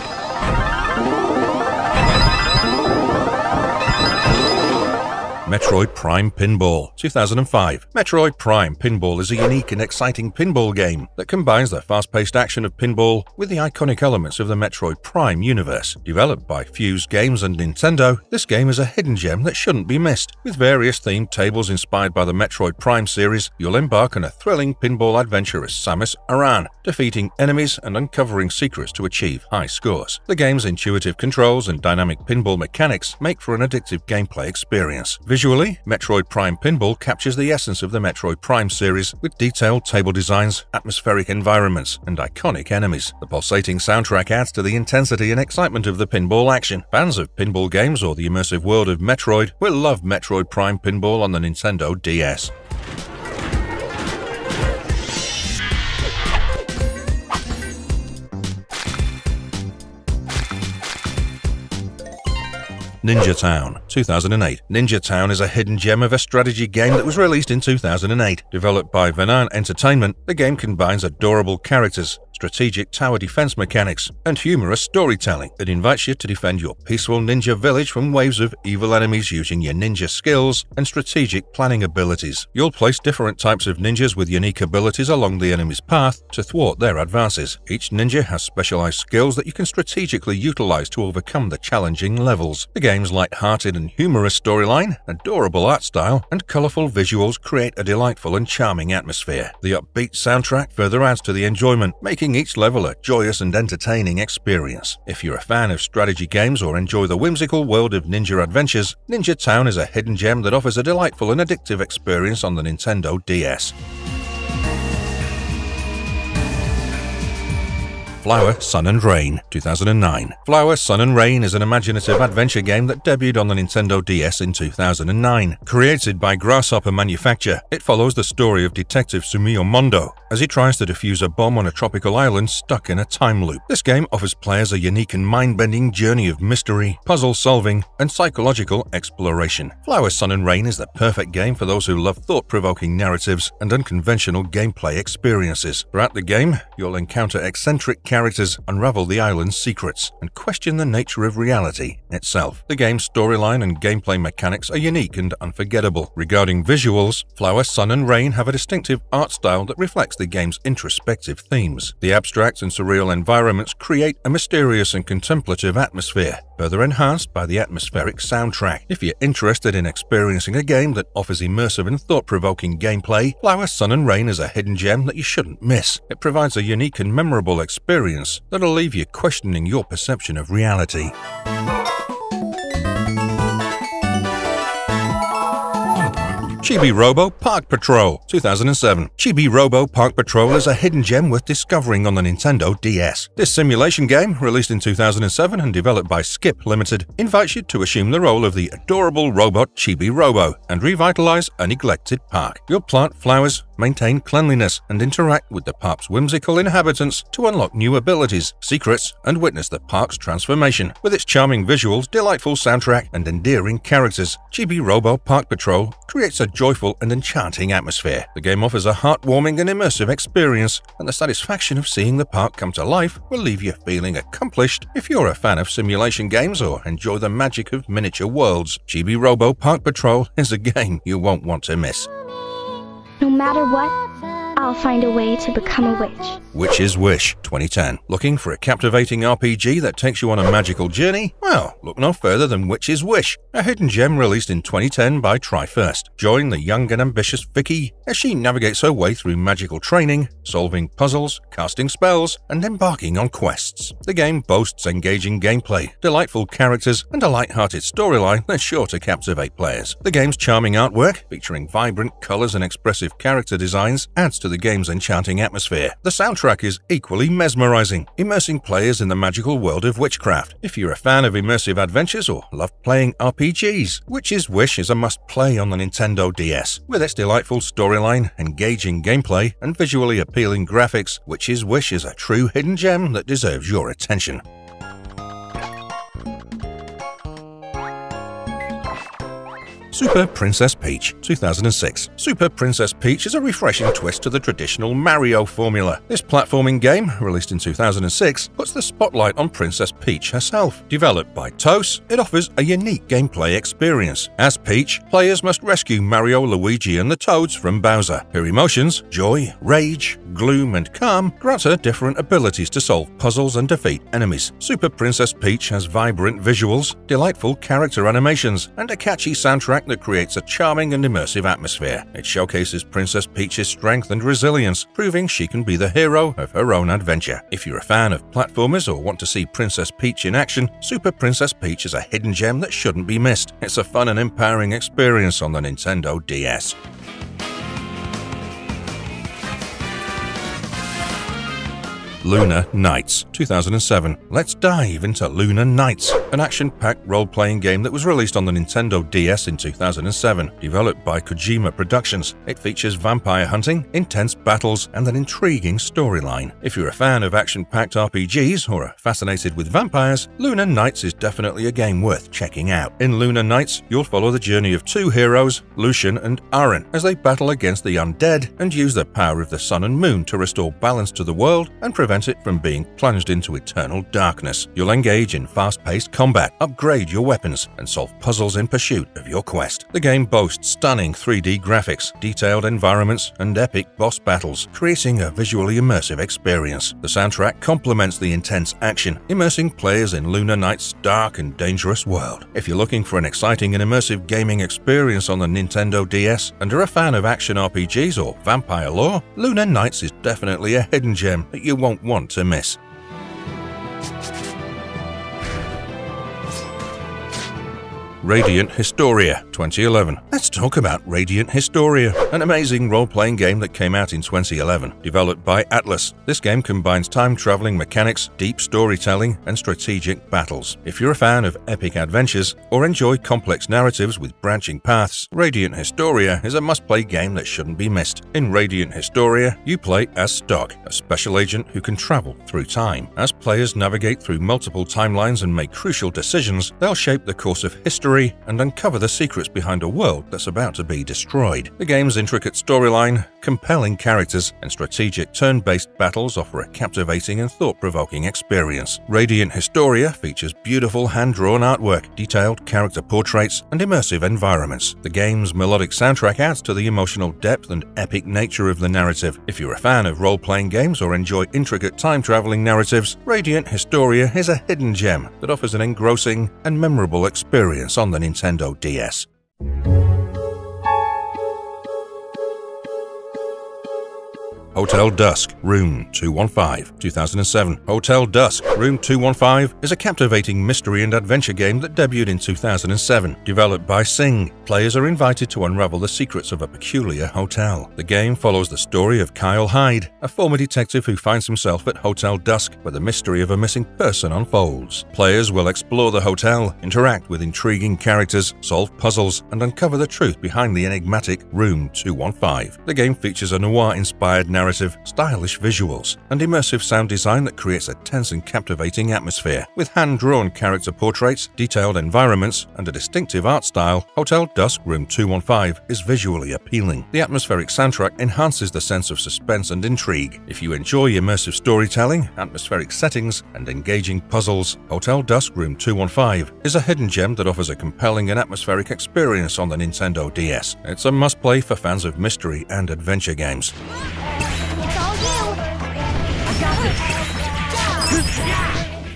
Metroid Prime Pinball 2005. Metroid Prime Pinball is a unique and exciting pinball game that combines the fast-paced action of pinball with the iconic elements of the Metroid Prime universe. Developed by Fuse Games and Nintendo, this game is a hidden gem that shouldn't be missed. With various themed tables inspired by the Metroid Prime series, you'll embark on a thrilling pinball adventure as Samus Aran, defeating enemies and uncovering secrets to achieve high scores. The game's intuitive controls and dynamic pinball mechanics make for an addictive gameplay experience. Visually, Metroid Prime Pinball captures the essence of the Metroid Prime series with detailed table designs, atmospheric environments, and iconic enemies. The pulsating soundtrack adds to the intensity and excitement of the pinball action. Fans of pinball games or the immersive world of Metroid will love Metroid Prime Pinball on the Nintendo DS. Ninja Town, 2008. Ninja Town is a hidden gem of a strategy game that was released in 2008. Developed by Venan Entertainment, the game combines adorable characters, strategic tower defense mechanics, and humorous storytelling that invites you to defend your peaceful ninja village from waves of evil enemies using your ninja skills and strategic planning abilities. You'll place different types of ninjas with unique abilities along the enemy's path to thwart their advances. Each ninja has specialized skills that you can strategically utilize to overcome the challenging levels. The game's light-hearted and humorous storyline, adorable art style, and colorful visuals create a delightful and charming atmosphere. The upbeat soundtrack further adds to the enjoyment, making making each level a joyous and entertaining experience. If you're a fan of strategy games or enjoy the whimsical world of ninja adventures, Ninja Town is a hidden gem that offers a delightful and addictive experience on the Nintendo DS. Flower, Sun and Rain, 2009. Flower, Sun and Rain is an imaginative adventure game that debuted on the Nintendo DS in 2009. Created by Grasshopper Manufacture, it follows the story of Detective Sumio Mondo as he tries to defuse a bomb on a tropical island stuck in a time loop. This game offers players a unique and mind-bending journey of mystery, puzzle solving, and psychological exploration. Flower, Sun and Rain is the perfect game for those who love thought-provoking narratives and unconventional gameplay experiences. Throughout the game, you'll encounter eccentric characters, unravel the island's secrets, and question the nature of reality itself. The game's storyline and gameplay mechanics are unique and unforgettable. Regarding visuals, Flower, Sun and Rain have a distinctive art style that reflects the game's introspective themes. The abstract and surreal environments create a mysterious and contemplative atmosphere, further enhanced by the atmospheric soundtrack. If you're interested in experiencing a game that offers immersive and thought-provoking gameplay, Flower, Sun and Rain is a hidden gem that you shouldn't miss. It provides a unique and memorable experience that'll leave you questioning your perception of reality. Chibi Robo Park Patrol 2007. Chibi Robo Park Patrol is a hidden gem worth discovering on the Nintendo DS. This simulation game, released in 2007 and developed by Skip Limited, invites you to assume the role of the adorable robot Chibi Robo and revitalize a neglected park. You'll plant flowers, maintain cleanliness, and interact with the park's whimsical inhabitants to unlock new abilities, secrets, and witness the park's transformation. With its charming visuals, delightful soundtrack, and endearing characters, Chibi Robo Park Patrol creates a joyful and enchanting atmosphere. The game offers a heartwarming and immersive experience, and the satisfaction of seeing the park come to life will leave you feeling accomplished if you're a fan of simulation games or enjoy the magic of miniature worlds. Chibi Robo Park Patrol is a game you won't want to miss. No matter what, I'll find a way to become a witch. Witch's Wish 2010. Looking for a captivating RPG that takes you on a magical journey? Well, look no further than Witch's Wish, a hidden gem released in 2010 by TriFirst. Join the young and ambitious Vicky as she navigates her way through magical training, solving puzzles, casting spells, and embarking on quests. The game boasts engaging gameplay, delightful characters, and a light-hearted storyline that's sure to captivate players. The game's charming artwork, featuring vibrant colors and expressive character designs, adds to the game's enchanting atmosphere. The soundtrack is equally mesmerizing, immersing players in the magical world of witchcraft. If you're a fan of immersive adventures or love playing RPGs, Witch's Wish is a must-play on the Nintendo DS. With its delightful storyline, engaging gameplay, and visually appealing graphics, Witch's Wish is a true hidden gem that deserves your attention. Super Princess Peach 2006. Super Princess Peach is a refreshing twist to the traditional Mario formula. This platforming game, released in 2006, puts the spotlight on Princess Peach herself. Developed by Tose, it offers a unique gameplay experience. As Peach, players must rescue Mario, Luigi, and the Toads from Bowser. Her emotions, joy, rage, gloom, and calm grant her different abilities to solve puzzles and defeat enemies. Super Princess Peach has vibrant visuals, delightful character animations, and a catchy soundtrack that creates a charming and immersive atmosphere. It showcases Princess Peach's strength and resilience, proving she can be the hero of her own adventure. If you're a fan of platformers or want to see Princess Peach in action, Super Princess Peach is a hidden gem that shouldn't be missed. It's a fun and empowering experience on the Nintendo DS. Lunar Knights, 2007. Let's dive into Lunar Knights, an action-packed role-playing game that was released on the Nintendo DS in 2007. Developed by Kojima Productions, it features vampire hunting, intense battles, and an intriguing storyline. If you're a fan of action-packed RPGs or are fascinated with vampires, Lunar Knights is definitely a game worth checking out. In Lunar Knights, you'll follow the journey of two heroes, Lucian and Aaron, as they battle against the undead and use the power of the sun and moon to restore balance to the world and prevent it from being plunged into eternal darkness. You'll engage in fast-paced combat, upgrade your weapons, and solve puzzles in pursuit of your quest. The game boasts stunning 3D graphics, detailed environments, and epic boss battles, creating a visually immersive experience. The soundtrack complements the intense action, immersing players in Lunar Knight's dark and dangerous world. If you're looking for an exciting and immersive gaming experience on the Nintendo DS and are a fan of action RPGs or vampire lore, Lunar Knights is definitely a hidden gem that you won't want to miss. Radiant Historia 2011. Let's talk about Radiant Historia, an amazing role-playing game that came out in 2011. Developed by Atlus. this game combines time-traveling mechanics, deep storytelling, and strategic battles. If you're a fan of epic adventures or enjoy complex narratives with branching paths, Radiant Historia is a must-play game that shouldn't be missed. In Radiant Historia, you play as Stock, a special agent who can travel through time. As players navigate through multiple timelines and make crucial decisions, they'll shape the course of history and uncover the secrets behind a world that's about to be destroyed. The game's intricate storyline, compelling characters, and strategic turn-based battles offer a captivating and thought-provoking experience. Radiant Historia features beautiful hand-drawn artwork, detailed character portraits, and immersive environments. The game's melodic soundtrack adds to the emotional depth and epic nature of the narrative. If you're a fan of role-playing games or enjoy intricate time-traveling narratives, Radiant Historia is a hidden gem that offers an engrossing and memorable experience on the Nintendo DS. Hotel Dusk, Room 215, 2007. Hotel Dusk, Room 215 is a captivating mystery and adventure game that debuted in 2007. Developed by Cing, players are invited to unravel the secrets of a peculiar hotel. The game follows the story of Kyle Hyde, a former detective who finds himself at Hotel Dusk where the mystery of a missing person unfolds. Players will explore the hotel, interact with intriguing characters, solve puzzles, and uncover the truth behind the enigmatic Room 215. The game features a noir-inspired narrative narrative, stylish visuals, and immersive sound design that creates a tense and captivating atmosphere. With hand-drawn character portraits, detailed environments, and a distinctive art style, Hotel Dusk Room 215 is visually appealing. The atmospheric soundtrack enhances the sense of suspense and intrigue. If you enjoy immersive storytelling, atmospheric settings, and engaging puzzles, Hotel Dusk Room 215 is a hidden gem that offers a compelling and atmospheric experience on the Nintendo DS. It's a must-play for fans of mystery and adventure games. Yeah!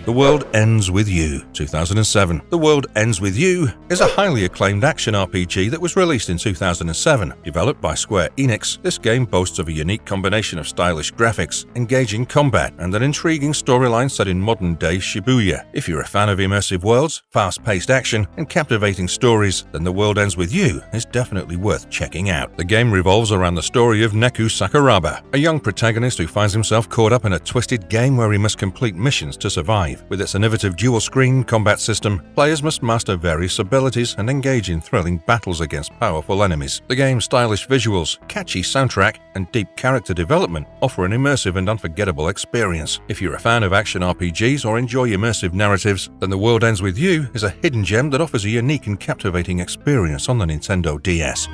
The World Ends With You, 2007. The World Ends With You is a highly acclaimed action RPG that was released in 2007. Developed by Square Enix, this game boasts of a unique combination of stylish graphics, engaging combat, and an intriguing storyline set in modern-day Shibuya. If you're a fan of immersive worlds, fast-paced action, and captivating stories, then The World Ends With You is definitely worth checking out. The game revolves around the story of Neku Sakuraba, a young protagonist who finds himself caught up in a twisted game where he must complete missions to survive. With its innovative dual-screen combat system, players must master various abilities and engage in thrilling battles against powerful enemies. The game's stylish visuals, catchy soundtrack, and deep character development offer an immersive and unforgettable experience. If you're a fan of action RPGs or enjoy immersive narratives, then The World Ends With You is a hidden gem that offers a unique and captivating experience on the Nintendo DS.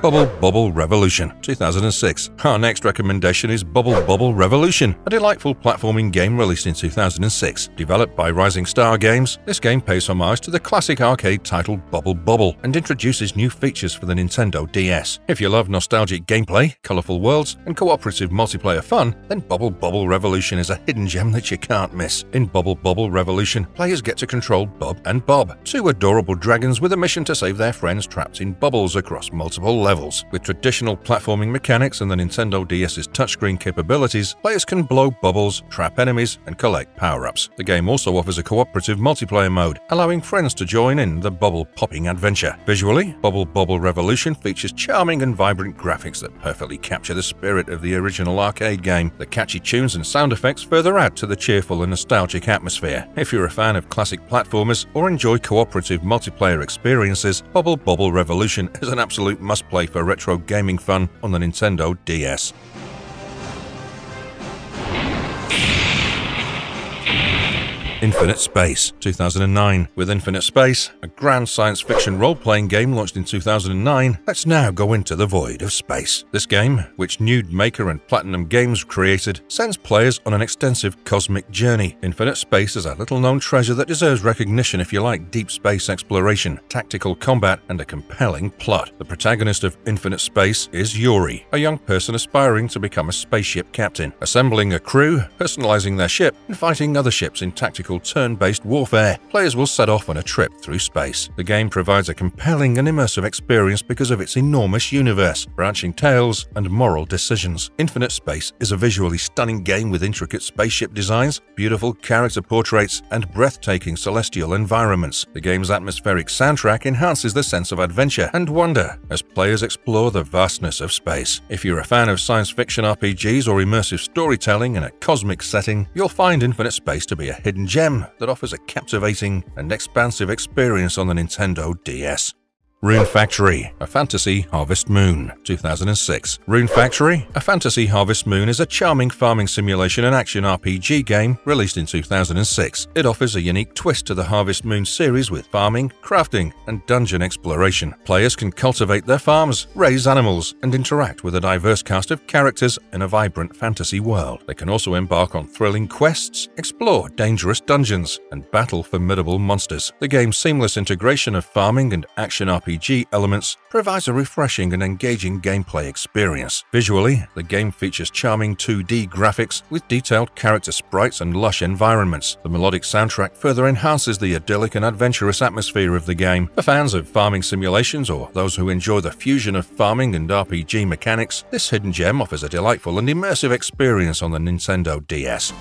Bubble Bobble Revolution 2006. Our next recommendation is Bubble Bobble Revolution, a delightful platforming game released in 2006. Developed by Rising Star Games, this game pays homage to the classic arcade title Bubble Bobble and introduces new features for the Nintendo DS. If you love nostalgic gameplay, colorful worlds, and cooperative multiplayer fun, then Bubble Bobble Revolution is a hidden gem that you can't miss. In Bubble Bobble Revolution, players get to control Bub and Bob, two adorable dragons with a mission to save their friends trapped in bubbles across multiple levels levels. With traditional platforming mechanics and the Nintendo DS's touchscreen capabilities, players can blow bubbles, trap enemies, and collect power-ups. The game also offers a cooperative multiplayer mode, allowing friends to join in the bubble-popping adventure. Visually, Bubble Bobble Revolution features charming and vibrant graphics that perfectly capture the spirit of the original arcade game. The catchy tunes and sound effects further add to the cheerful and nostalgic atmosphere. If you're a fan of classic platformers or enjoy cooperative multiplayer experiences, Bubble Bobble Revolution is an absolute must-play for retro gaming fun on the Nintendo DS. Infinite Space, 2009. With Infinite Space, a grand science fiction role playing game launched in 2009, let's now go into the void of space. This game, which Nude Maker and Platinum Games created, sends players on an extensive cosmic journey. Infinite Space is a little known treasure that deserves recognition if you like deep space exploration, tactical combat, and a compelling plot. The protagonist of Infinite Space is Yuri, a young person aspiring to become a spaceship captain, assembling a crew, personalizing their ship, and fighting other ships in tactical turn-based warfare. Players will set off on a trip through space. The game provides a compelling and immersive experience because of its enormous universe, branching tales, and moral decisions. Infinite Space is a visually stunning game with intricate spaceship designs, beautiful character portraits, and breathtaking celestial environments. The game's atmospheric soundtrack enhances the sense of adventure and wonder as players explore the vastness of space. If you're a fan of science fiction RPGs or immersive storytelling in a cosmic setting, you'll find Infinite Space to be a hidden gem gem that offers a captivating and expansive experience on the Nintendo DS. Rune Factory, A Fantasy Harvest Moon, 2006. Rune Factory, A Fantasy Harvest Moon is a charming farming simulation and action RPG game released in 2006. It offers a unique twist to the Harvest Moon series with farming, crafting, and dungeon exploration. Players can cultivate their farms, raise animals, and interact with a diverse cast of characters in a vibrant fantasy world. They can also embark on thrilling quests, explore dangerous dungeons, and battle formidable monsters. The game's seamless integration of farming and action RPG RPG elements provides a refreshing and engaging gameplay experience. Visually, the game features charming 2D graphics with detailed character sprites and lush environments. The melodic soundtrack further enhances the idyllic and adventurous atmosphere of the game. For fans of farming simulations or those who enjoy the fusion of farming and RPG mechanics, this hidden gem offers a delightful and immersive experience on the Nintendo DS.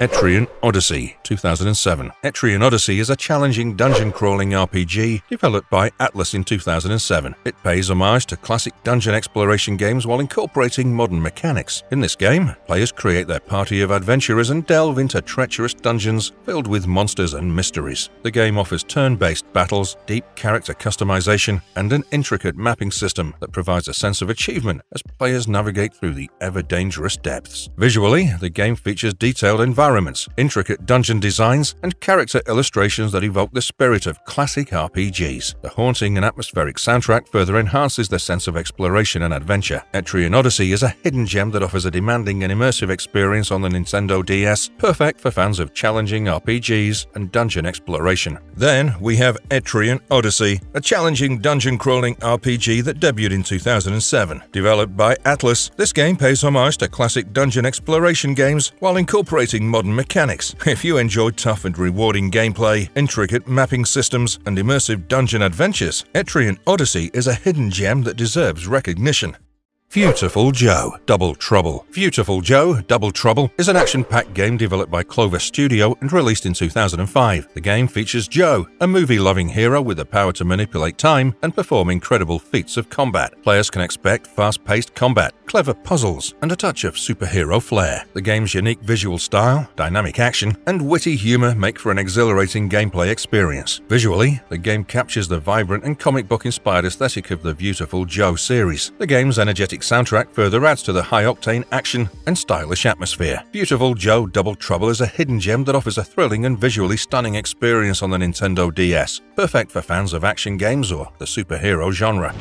Etrian Odyssey 2007. Etrian Odyssey is a challenging dungeon crawling RPG developed by Atlus in 2007. It pays homage to classic dungeon exploration games while incorporating modern mechanics. In this game, players create their party of adventurers and delve into treacherous dungeons filled with monsters and mysteries. The game offers turn-based battles, deep character customization, and an intricate mapping system that provides a sense of achievement as players navigate through the ever-dangerous depths. Visually, the game features detailed environments environments, intricate dungeon designs, and character illustrations that evoke the spirit of classic RPGs. The haunting and atmospheric soundtrack further enhances the sense of exploration and adventure. Etrian Odyssey is a hidden gem that offers a demanding and immersive experience on the Nintendo DS, perfect for fans of challenging RPGs and dungeon exploration. Then we have Etrian Odyssey, a challenging dungeon crawling RPG that debuted in 2007. Developed by Atlus, this game pays homage to classic dungeon exploration games while incorporating modern mechanics. If you enjoy tough and rewarding gameplay, intricate mapping systems, and immersive dungeon adventures, Etrian Odyssey is a hidden gem that deserves recognition. Viewtiful Joe Double Trouble Viewtiful Joe Double Trouble is an action-packed game developed by Clover Studio and released in 2005. The game features Joe, a movie-loving hero with the power to manipulate time and perform incredible feats of combat. Players can expect fast-paced combat, clever puzzles, and a touch of superhero flair. The game's unique visual style, dynamic action, and witty humor make for an exhilarating gameplay experience. Visually, the game captures the vibrant and comic book-inspired aesthetic of the Viewtiful Joe series. The game's energetic soundtrack further adds to the high-octane action and stylish atmosphere. Viewtiful Joe Double Trouble is a hidden gem that offers a thrilling and visually stunning experience on the Nintendo DS, perfect for fans of action games or the superhero genre.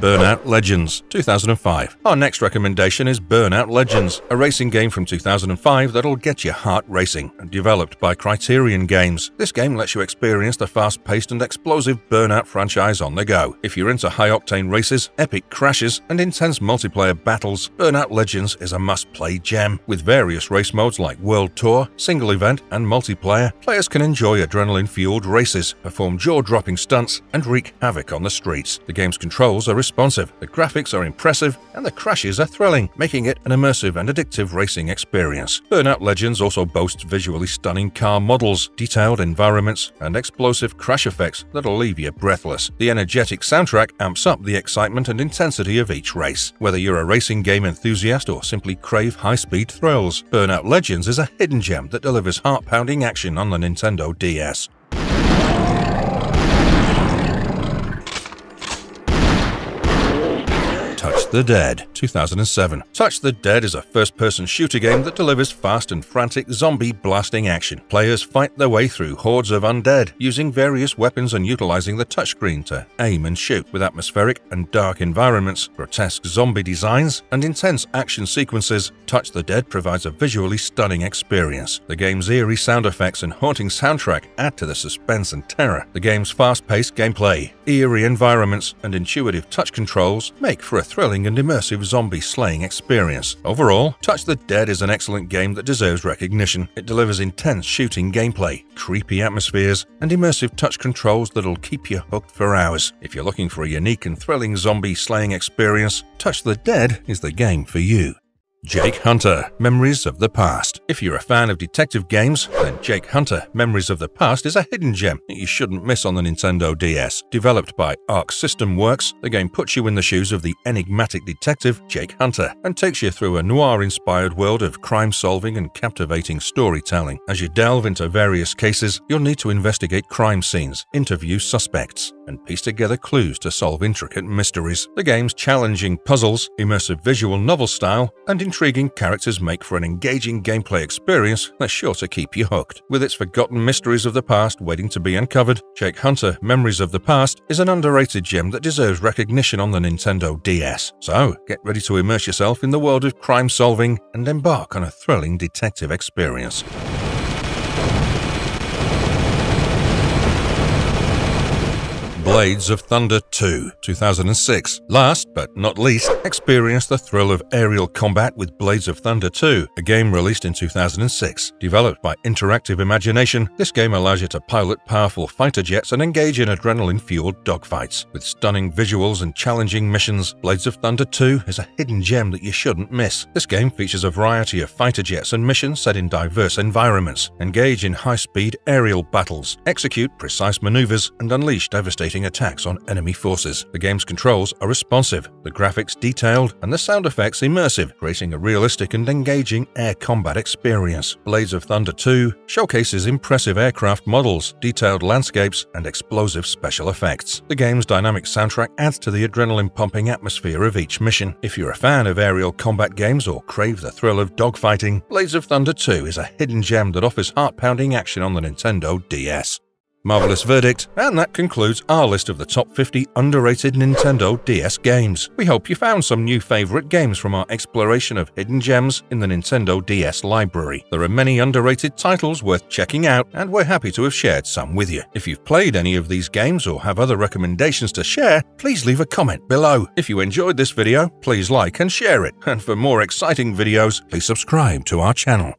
Burnout Legends, 2005. Our next recommendation is Burnout Legends, a racing game from 2005 that'll get your heart racing. Developed by Criterion Games, this game lets you experience the fast-paced and explosive Burnout franchise on the go. If you're into high-octane races, epic crashes, and intense multiplayer battles, Burnout Legends is a must-play gem. With various race modes like World Tour, Single Event, and Multiplayer, players can enjoy adrenaline-fueled races, perform jaw-dropping stunts, and wreak havoc on the streets. The game's controls are responsive, the graphics are impressive, and the crashes are thrilling, making it an immersive and addictive racing experience. Burnout Legends also boasts visually stunning car models, detailed environments, and explosive crash effects that'll leave you breathless. The energetic soundtrack amps up the excitement and intensity of each race. Whether you're a racing game enthusiast or simply crave high-speed thrills, Burnout Legends is a hidden gem that delivers heart-pounding action on the Nintendo DS. The Dead, 2007. Touch the Dead is a first-person shooter game that delivers fast and frantic zombie blasting action. Players fight their way through hordes of undead, using various weapons and utilizing the touchscreen to aim and shoot. With atmospheric and dark environments, grotesque zombie designs, and intense action sequences, Touch the Dead provides a visually stunning experience. The game's eerie sound effects and haunting soundtrack add to the suspense and terror. The game's fast-paced gameplay, eerie environments, and intuitive touch controls make for a thrilling and immersive zombie slaying experience. Overall, Touch the Dead is an excellent game that deserves recognition. It delivers intense shooting gameplay, creepy atmospheres, and immersive touch controls that'll keep you hooked for hours. If you're looking for a unique and thrilling zombie slaying experience, Touch the Dead is the game for you. Jake Hunter Memories of the Past. If you're a fan of detective games, then Jake Hunter Memories of the Past is a hidden gem that you shouldn't miss on the Nintendo DS. Developed by Arc System Works, the game puts you in the shoes of the enigmatic detective Jake Hunter and takes you through a noir-inspired world of crime-solving and captivating storytelling. As you delve into various cases, you'll need to investigate crime scenes, interview suspects, and piece together clues to solve intricate mysteries. The game's challenging puzzles, immersive visual novel style, and intriguing characters make for an engaging gameplay experience that's sure to keep you hooked. With its forgotten mysteries of the past waiting to be uncovered, Jake Hunter Memories of the Past is an underrated gem that deserves recognition on the Nintendo DS. So, get ready to immerse yourself in the world of crime solving and embark on a thrilling detective experience. Blades of Thunder 2, 2006. Last, but not least, experience the thrill of aerial combat with Blades of Thunder 2, a game released in 2006. Developed by Interactive Imagination, this game allows you to pilot powerful fighter jets and engage in adrenaline-fueled dogfights. With stunning visuals and challenging missions, Blades of Thunder 2 is a hidden gem that you shouldn't miss. This game features a variety of fighter jets and missions set in diverse environments. Engage in high-speed aerial battles, execute precise maneuvers, and unleash devastating attacks on enemy forces. The game's controls are responsive, the graphics detailed, and the sound effects immersive, creating a realistic and engaging air combat experience. Blades of Thunder 2 showcases impressive aircraft models, detailed landscapes, and explosive special effects. The game's dynamic soundtrack adds to the adrenaline-pumping atmosphere of each mission. If you're a fan of aerial combat games or crave the thrill of dogfighting, Blades of Thunder 2 is a hidden gem that offers heart-pounding action on the Nintendo DS. Marvelous verdict, and that concludes our list of the top 50 underrated Nintendo DS games. We hope you found some new favorite games from our exploration of hidden gems in the Nintendo DS library. There are many underrated titles worth checking out, and we're happy to have shared some with you. If you've played any of these games or have other recommendations to share, please leave a comment below. If you enjoyed this video, please like and share it. And for more exciting videos, please subscribe to our channel.